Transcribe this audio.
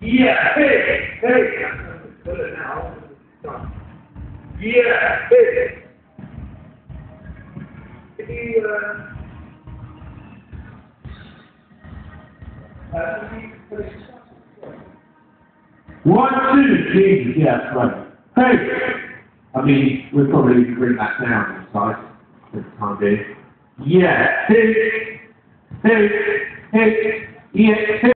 Yeah, hey, hey. Yeah, hey. One, two, Jesus, yeah, that's right. Hey! I mean, we'll probably need to bring that down inside. Yeah, hey, hey, hey, yeah, hey.